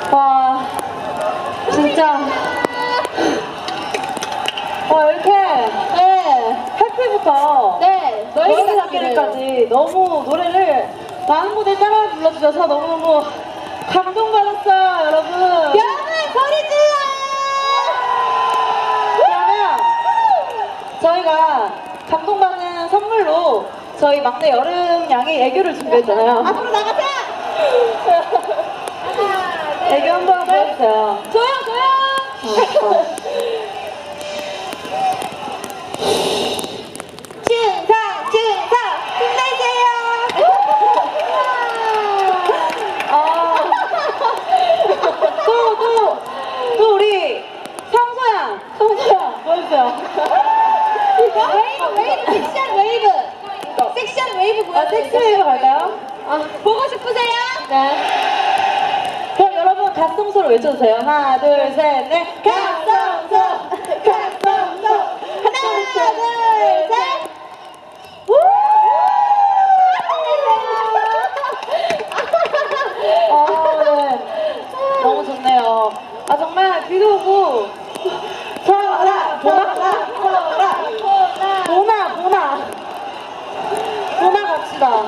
와, 진짜. 와, 이렇게, 네, 해피부터. 네, 멀리 잡기까지 너무 노래를 많은 분들이 따라 불러주셔서 너무너무 감동받았어요, 여러분. 여러분 소리 질러! 그러면 저희가 감동받는 선물로 저희 막내 여름 양이 애교를 준비했잖아요. 앞으로 나가세요! 애교 보여주세요. 조용 조용! 어, 어. 충성 충성 힘내세요! 아, 또, 또, 또 우리 성소양, 성소양 보여주세요. 웨이브 웨이브 섹시한 웨이브 섹시한 웨이브 아, 섹시 웨이브 갈까요? 아, 보고 싶으세요? 네. 갓성소로 외쳐주세요. 하나, 둘, 셋, 넷. 갓성소! 갓성소! 하나 둘 셋! 아, 네. 너무 좋네요. 아, 정말 비도 오고. 서라, 보나, 서라, 보나, 보나. 보나 갑시다.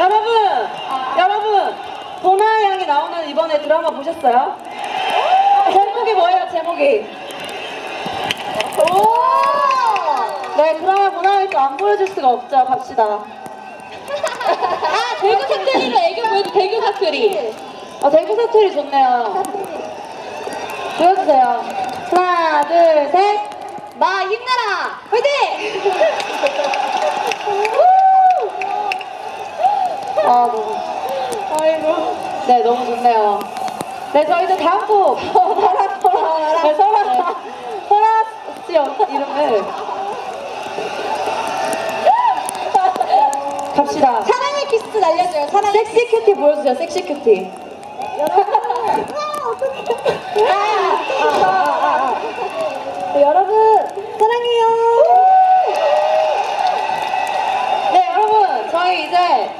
여러분, 여러분, 보나 이번에 드라마 보셨어요? 제목이 뭐예요, 제목이? 오! 네, 드라마 보나를 또안 보여줄 수가 없죠. 갑시다. 아 대구 사투리로 애교 보여줘 대구 사투리 어, 대구 사투리 좋네요. 보여주세요. 하나, 둘, 셋. 마 힘내라 화이팅! 아, 너무. 아이고 네, 너무 좋네요. 네, 저희는 다음 곡. 설아, 설아. 네, 설아. 설아 씨 이름을. 갑시다. 사랑의 키스 날려줘요 사랑의 섹시 큐티 보여주세요, 섹시 큐티. 아, 아, 아, 아. 여러분 사랑해요 네, 여러분, 저희 이제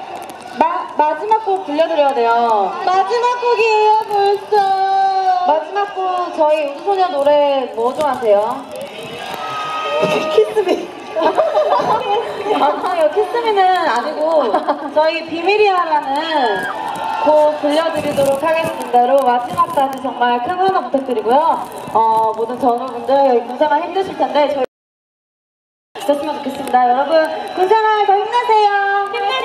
마, 마지막 곡 들려드려야 돼요. 마지막 곡이에요 벌써 마지막 곡 저희 우주소녀 노래 뭐 좋아하세요? 키스미. 아니요, 키스미는 아니고 저희 비밀이야라는 곡 들려드리도록 하겠습니다. 여러분 마지막까지 정말 큰 환호 부탁드리고요. 어, 모든 전우분들 군생활 힘드실 텐데 저희 됐으면 좋겠습니다. 여러분 군생활 더 힘내세요. 힘내